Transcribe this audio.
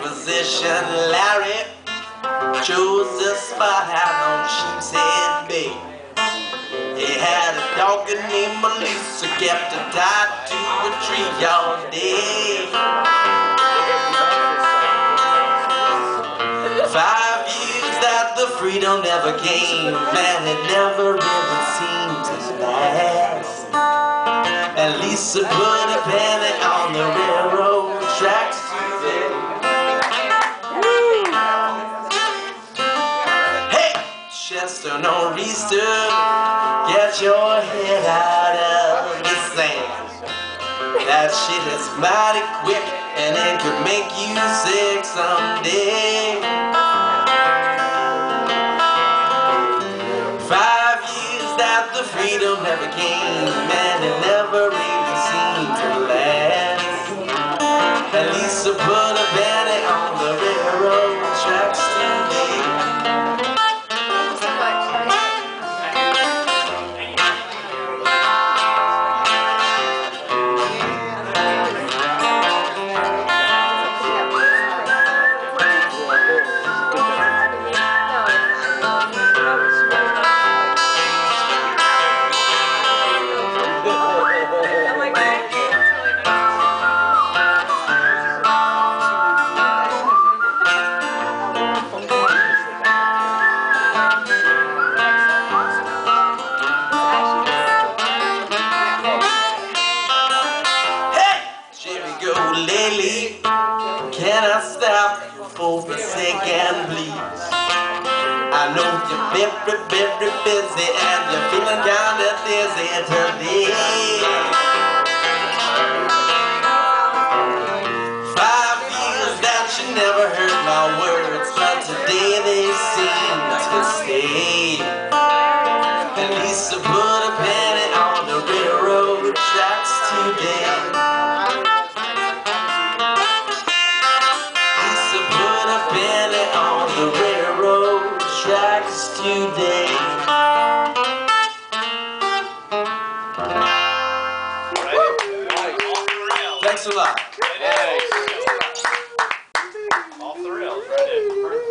Electrician Larry chose the spot out on Sheepshead Bay. He had a dog named Melissa, kept it tied to a tree all day. Five years that the freedom never came, and it never really seemed to last. And Lisa put a penny on the railroad Chester Nor'easter, get your head out of the sand. That shit is mighty quick and it could make you sick someday. Five years that the freedom never came and it never really seemed to last. At least I put a Lily. Can I stop for a second, please? I know you're very, very busy and you're feeling kinda dizzy today. Five years that you never Thanks a lot. Thanks. Off the rails, right in.